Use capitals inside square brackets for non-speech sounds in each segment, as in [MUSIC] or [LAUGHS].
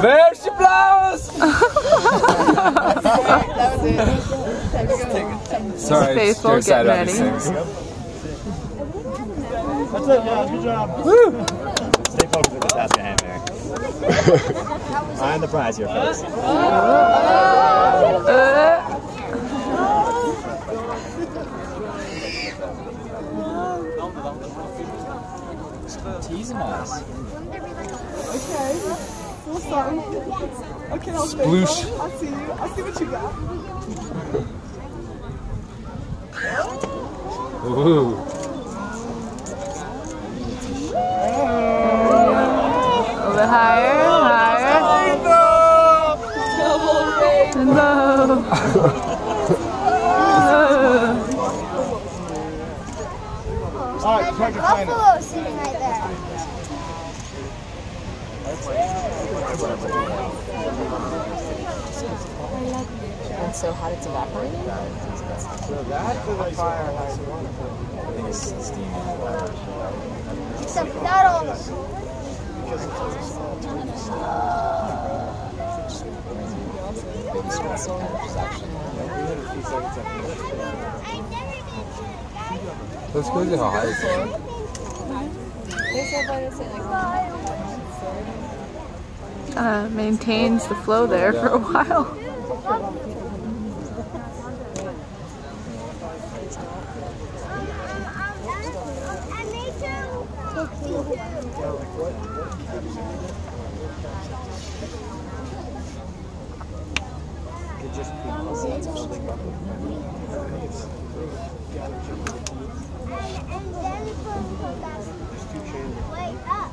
Wer ist Applaus? Sorry, Faithful, too excited get ready. That's it, yeah, good job. Stay focused with the task at hand, Mary. I am the prize here, folks. Teasing us. Okay, I'll Sploosh. I'll see you. I'll see what you got. Ooh. A little bit higher, higher. Oh, no. All right, [LAUGHS] [LAUGHS] try to find. Buffalo sitting right there. It's so hot it's evaporating. Except not all of them. That's crazy how high it's going. Uh, maintains the flow there for a while. And me too. And then put that way up.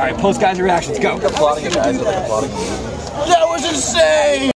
All right, post guys' reactions, go. Applauding. That was insane!